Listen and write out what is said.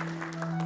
Amen.